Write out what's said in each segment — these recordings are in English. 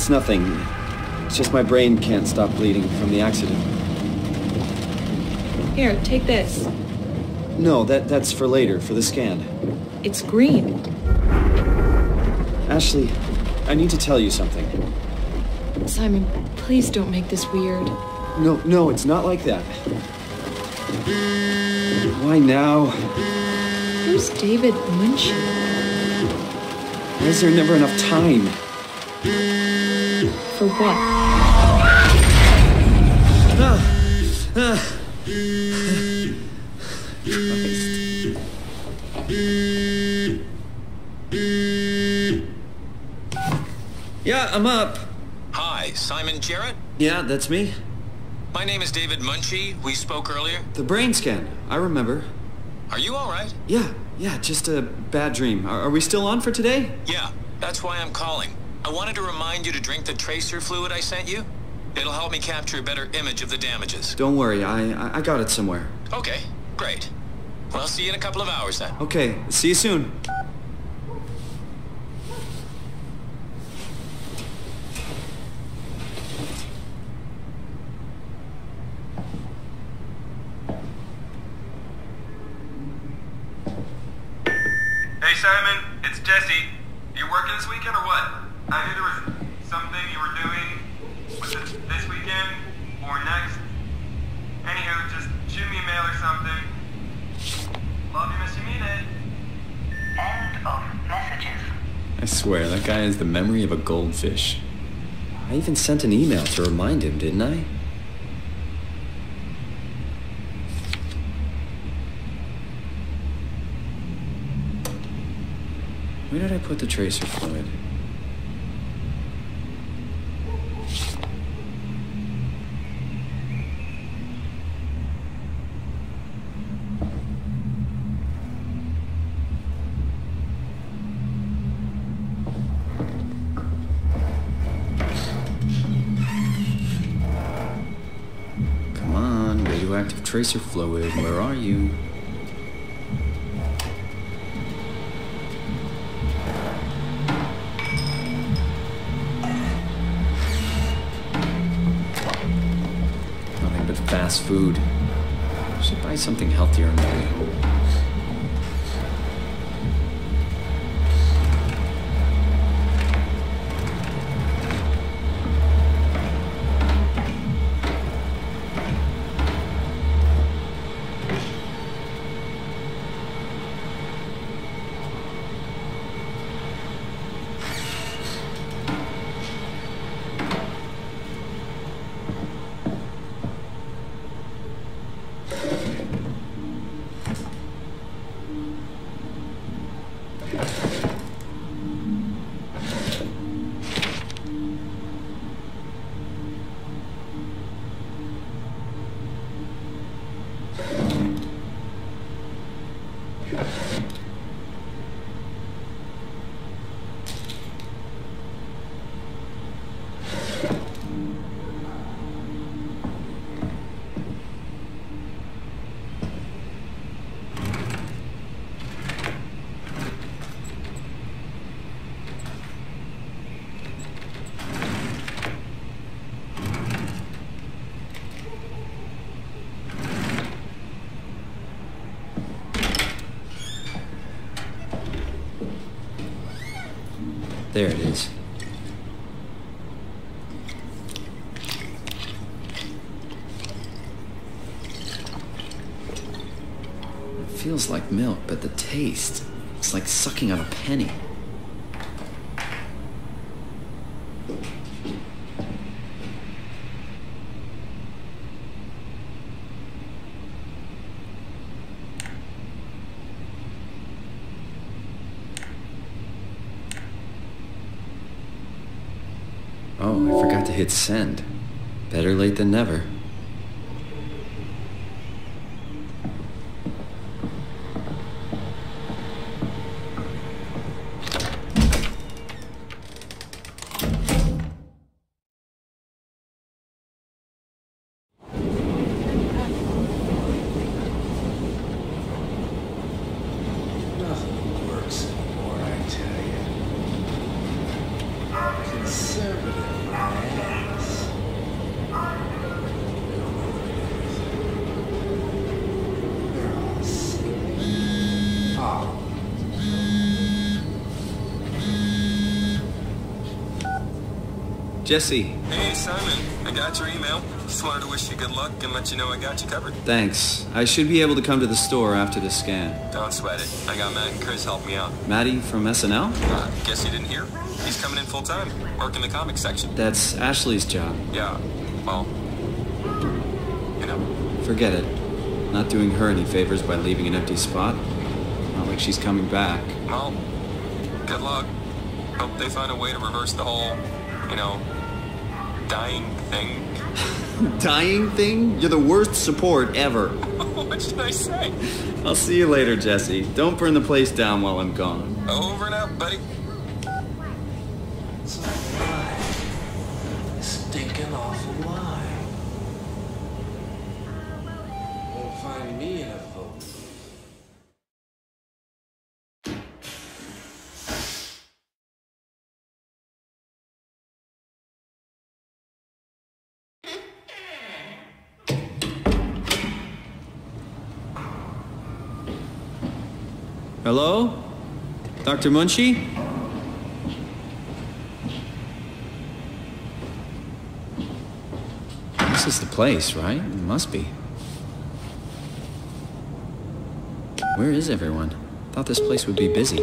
That's nothing. It's just my brain can't stop bleeding from the accident. Here, take this. No, that, that's for later, for the scan. It's green. Ashley, I need to tell you something. Simon, please don't make this weird. No, no, it's not like that. Why now? Who's David Munshi? Why is there never enough time? For what? Yeah, I'm up. Hi, Simon Jarrett. Yeah, that's me. My name is David Munshi. We spoke earlier. The brain scan. I remember. Are you all right? Yeah, yeah, just a bad dream. Are, are we still on for today? Yeah, that's why I'm calling. I wanted to remind you to drink the tracer fluid I sent you. It'll help me capture a better image of the damages. Don't worry, I, I- I got it somewhere. Okay, great. Well, I'll see you in a couple of hours then. Okay, see you soon. Hey Simon, it's Jesse. You working this weekend or what? I knew there was something you were doing. Was it this weekend or next? Anywho, just shoot me a mail or something. Love you, miss you, mean it. End of messages. I swear, that guy has the memory of a goldfish. I even sent an email to remind him, didn't I? Where did I put the tracer fluid? Radioactive tracer fluid, where are you? Nothing but fast food. Should buy something healthier on. There it is. It feels like milk, but the taste, it's like sucking on a penny. Oh, Send. Better late than never. Jesse. Hey, Simon. I got your email. Just wanted to wish you good luck and let you know I got you covered. Thanks. I should be able to come to the store after the scan. Don't sweat it. I got Matt and Chris help me out. Maddie from SNL? Uh, guess you didn't hear? He's coming in full time, working in the comics section. That's Ashley's job. Yeah, well, you know. Forget it. Not doing her any favors by leaving an empty spot. Not like she's coming back. Well, good luck. Hope they find a way to reverse the whole, you know, dying thing. Dying thing? You're the worst support ever. what should I say? I'll see you later, Jesse. Don't burn the place down while I'm gone. Over and out, buddy. It's a lie. A stinking awful lie. Won't find me in a vote. Hello? Dr. Munshi? This is the place, right? It must be. Where is everyone? Thought this place would be busy.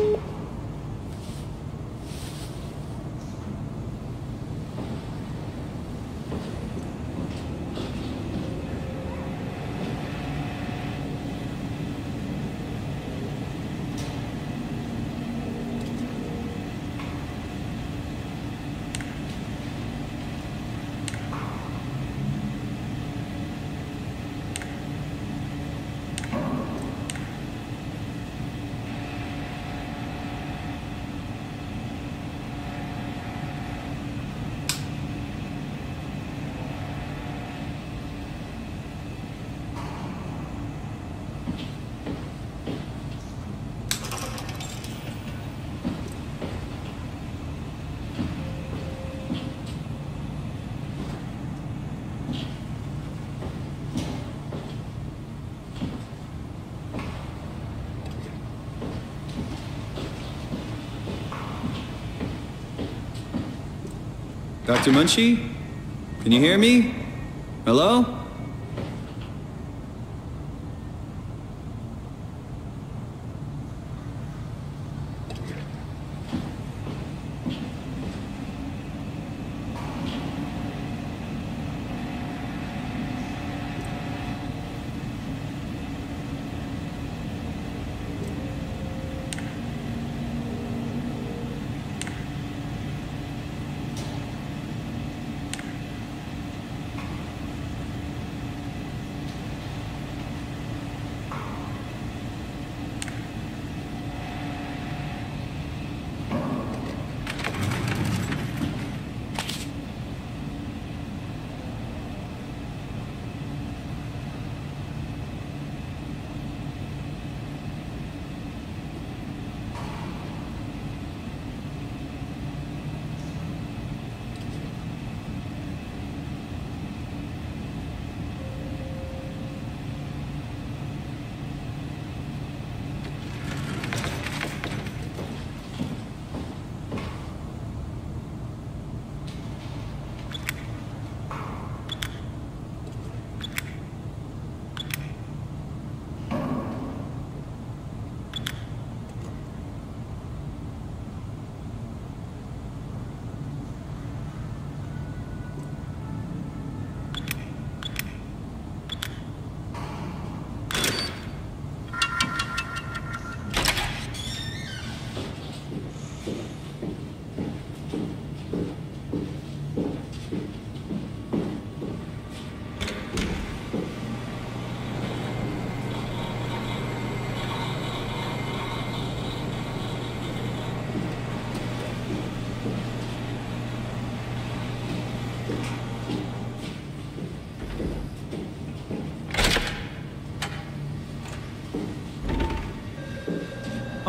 Dr. Munshi? Can you hear me? Hello?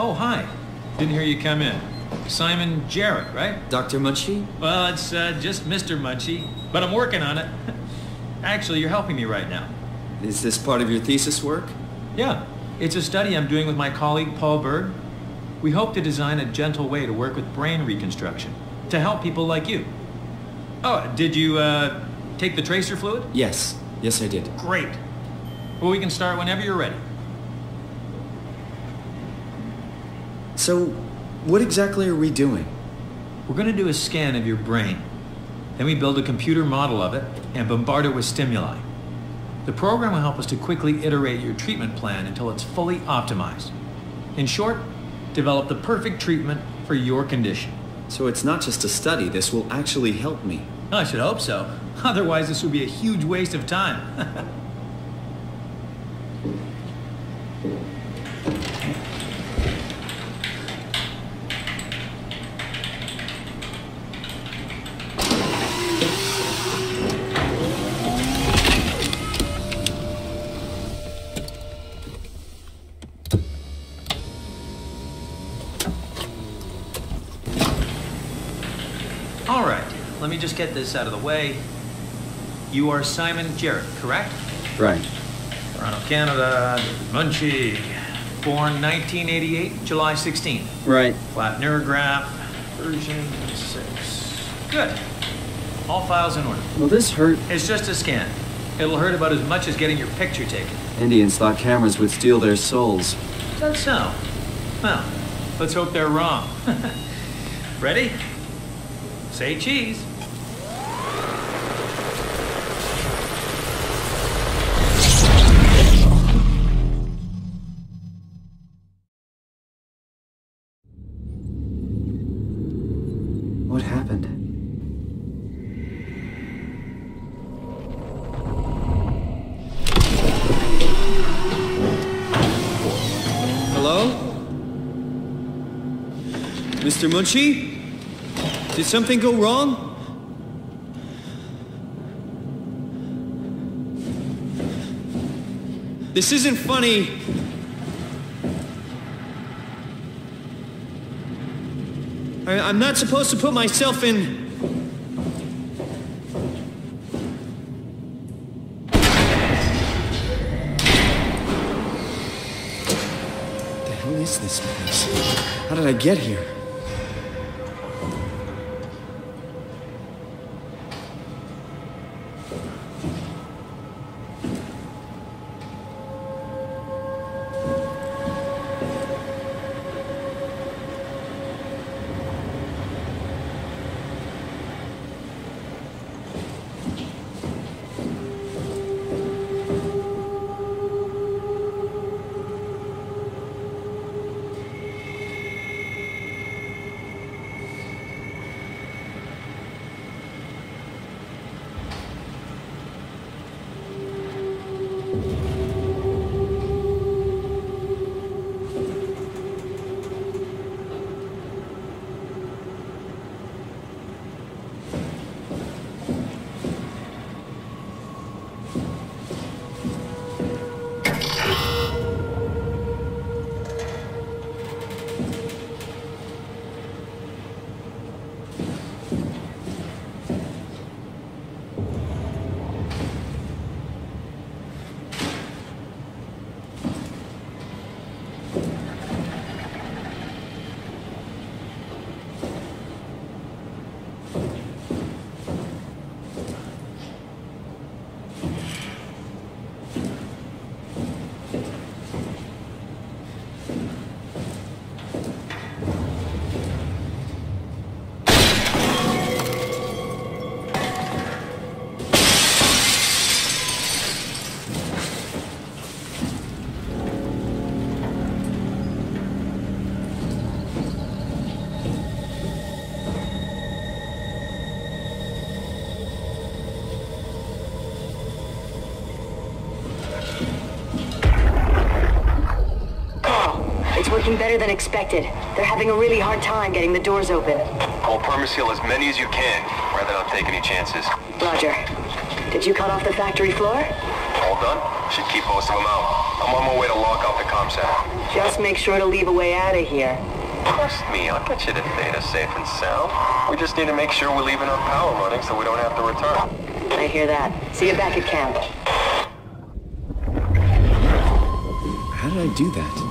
Oh, hi. Didn't hear you come in. Simon Jarrett, right? Dr. Munshi? Well, it's uh, just Mr. Munshi, but I'm working on it. Actually, you're helping me right now. Is this part of your thesis work? Yeah, it's a study I'm doing with my colleague Paul Berg. We hope to design a gentle way to work with brain reconstruction to help people like you. Oh, did you uh, take the tracer fluid? Yes. Yes, I did. Great. Well, we can start whenever you're ready. So, what exactly are we doing? We're going to do a scan of your brain. Then we build a computer model of it and bombard it with stimuli. The program will help us to quickly iterate your treatment plan until it's fully optimized. In short, develop the perfect treatment for your condition. So it's not just a study, this will actually help me. I should hope so. Otherwise, this would be a huge waste of time. All right, let me just get this out of the way. You are Simon Jarrett, correct? Right. Toronto, Canada, Munshi. Born 1988, July 16. Right. Flat neurograph, version 6. Good. All files in order. Will this hurt? It's just a scan. It'll hurt about as much as getting your picture taken. Indians thought cameras would steal their souls. Is that so? Well, let's hope they're wrong. Ready? Say cheese. Mr. Munshi? Did something go wrong? This isn't funny. I, I'm not supposed to put myself in. The hell is this place? How did I get here? It's than expected. They're having a really hard time getting the doors open. I'll permaseal as many as you can, rather than take any chances. Roger. Did you cut off the factory floor? All done? Should keep most of them out. I'm on my way to lock off the comm center. Just make sure to leave a way out of here. Trust me, I'll get you to Theta safe and sound. We just need to make sure we're leaving our power running so we don't have to return. I hear that. See you back at camp. How did I do that?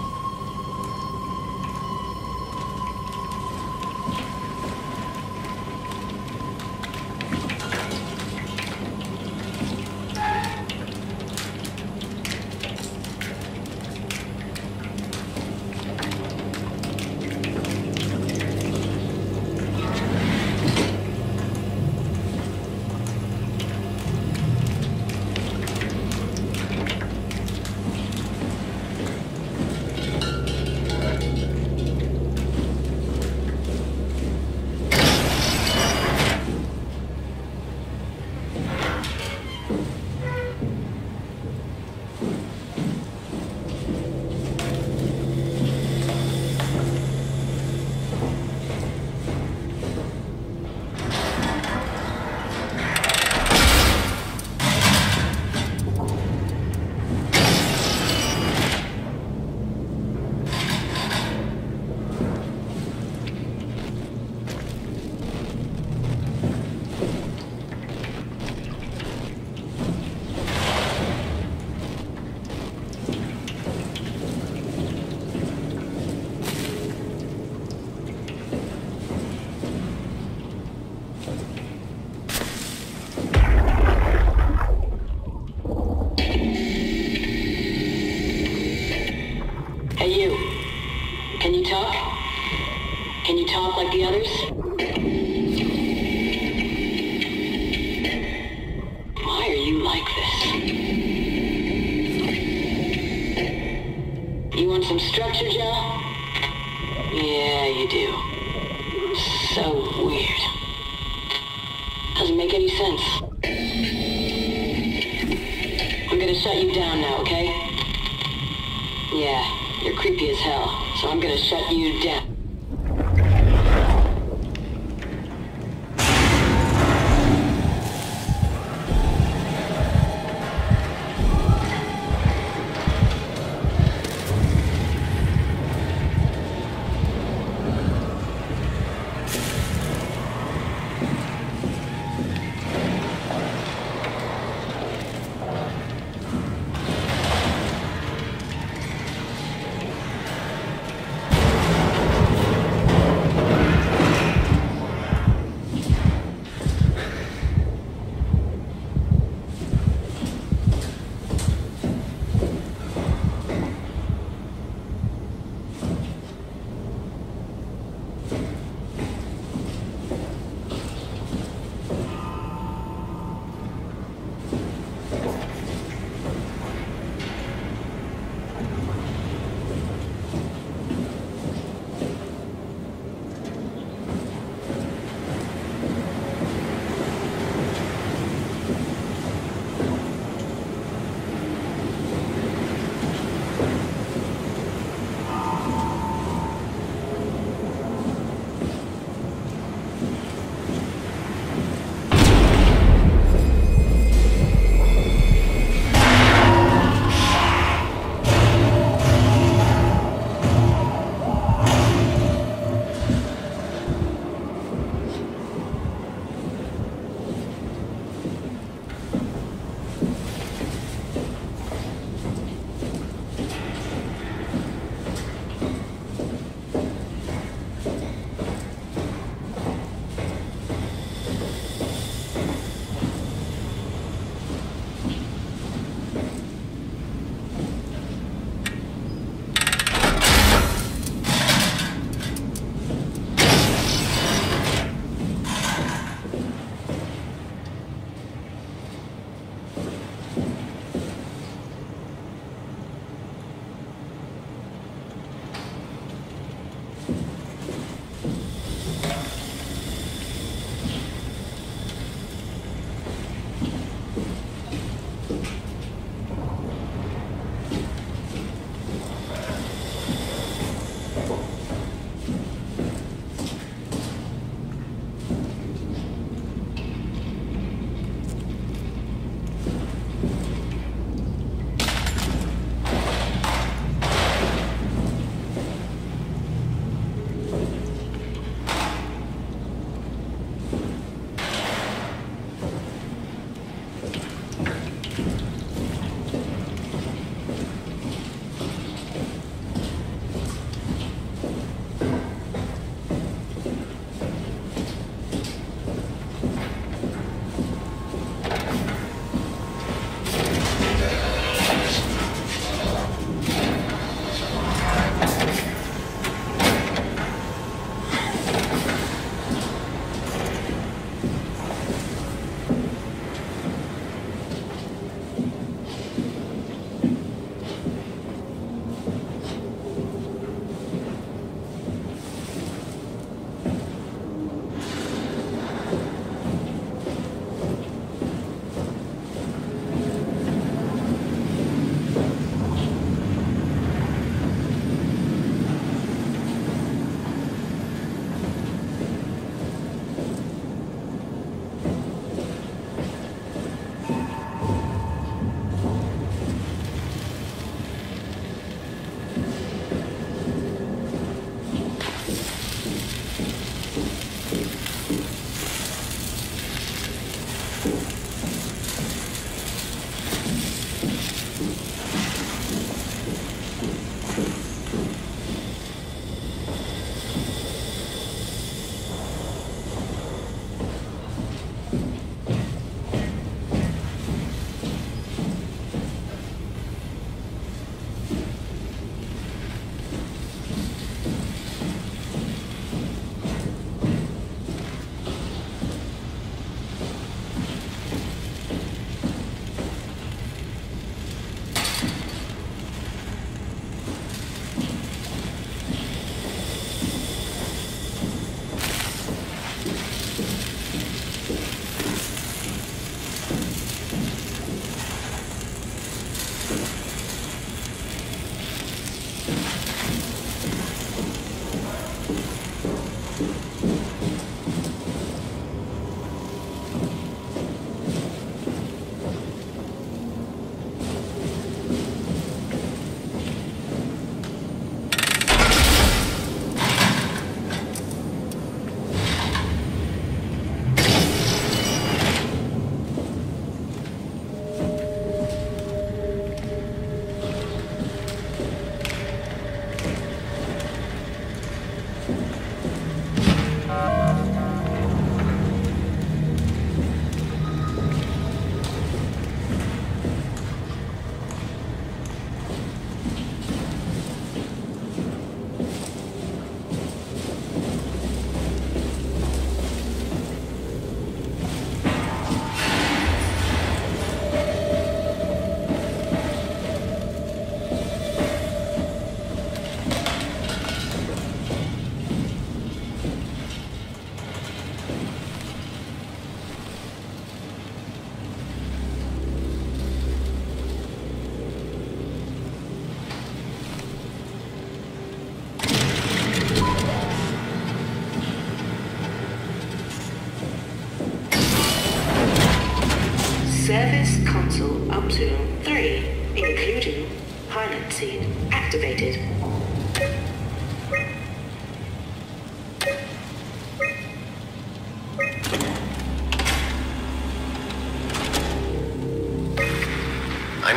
I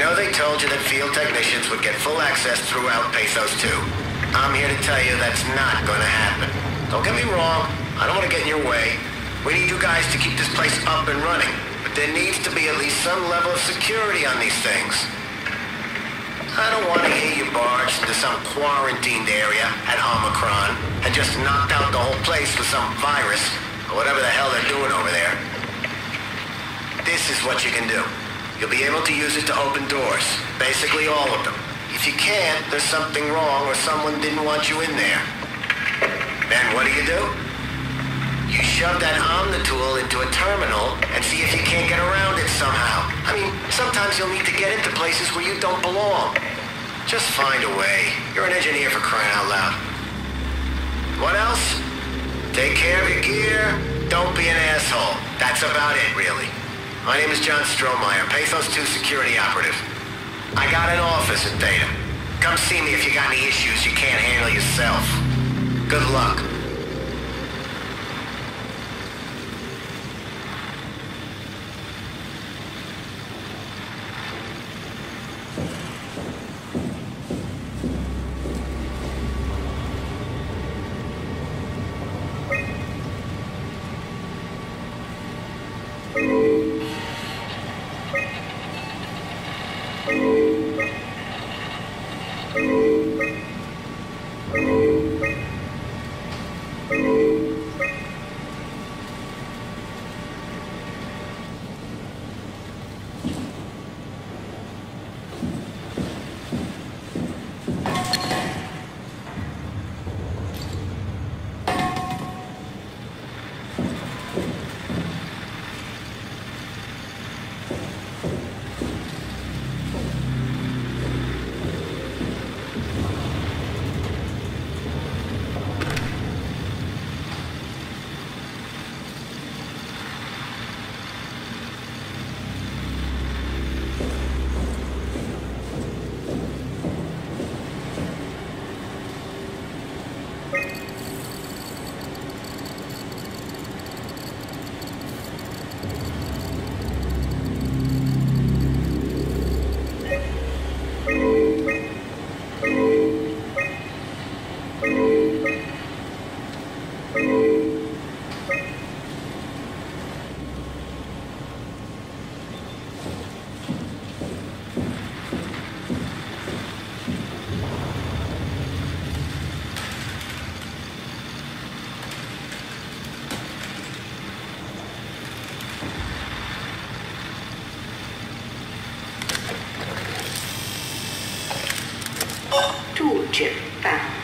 know they told you that field technicians would get full access throughout Pathos 2. I'm here to tell you that's not gonna happen. Don't get me wrong, I don't want to get in your way. We need you guys to keep this place up and running, but there needs to be at least some level of security on these things. I don't want to hear you barged into some quarantined area at Omicron and just knocked out the whole place with some virus or whatever the hell they're doing over there. This is what you can do. You'll be able to use it to open doors. Basically all of them. If you can't, there's something wrong or someone didn't want you in there. Then what do you do? You shove that Omnitool into a terminal and see if you can't get around it somehow. I mean, sometimes you'll need to get into places where you don't belong. Just find a way. You're an engineer for crying out loud. What else? Take care of gear. Don't be an asshole. That's about it, really. My name is John Strohmeyer, Pathos 2 security operative. I got an office at Theta. Come see me if you got any issues you can't handle yourself. Good luck. 卷半。